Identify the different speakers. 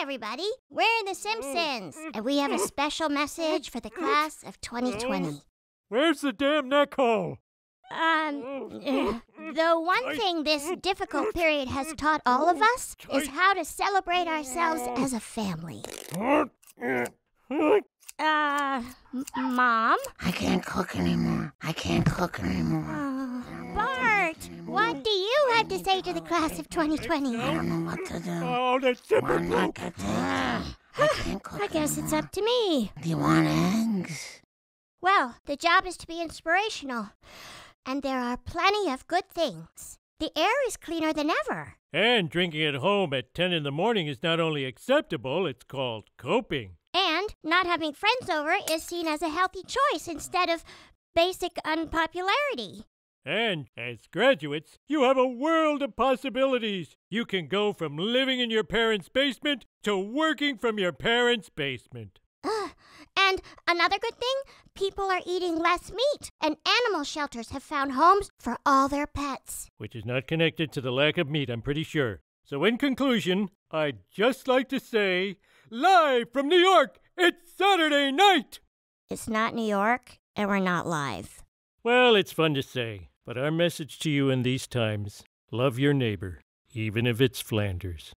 Speaker 1: everybody. We're the Simpsons, and we have a special message for the class of 2020.
Speaker 2: Where's the damn neck hole?
Speaker 1: Um, the one thing this difficult period has taught all of us is how to celebrate ourselves as a family. Uh, m- Mom?
Speaker 3: I can't cook anymore. I can't cook anymore.
Speaker 1: Bart, what do you to say to the class of 2020?
Speaker 3: I don't know what to do.
Speaker 2: Oh, that's
Speaker 3: One
Speaker 2: typical.
Speaker 3: neck at can't cook
Speaker 1: I guess it's up to me.
Speaker 3: Do you want eggs?
Speaker 1: Well, the job is to be inspirational, and there are plenty of good things. The air is cleaner than ever.
Speaker 2: And drinking at home at 10 in the morning is not only acceptable, it's called coping.
Speaker 1: And not having friends over is seen as a healthy choice instead of basic unpopularity.
Speaker 2: And as graduates, you have a world of possibilities. You can go from living in your parents' basement to working from your parents' basement.
Speaker 1: Ugh. And another good thing people are eating less meat, and animal shelters have found homes for all their pets.
Speaker 2: which is not connected to the lack of meat, I'm pretty sure. So, in conclusion, I'd just like to say, live from New York, it's Saturday night!
Speaker 1: It's not New York, and we're not live.
Speaker 2: Well, it's fun to say, but our message to you in these times love your neighbor, even if it's Flanders.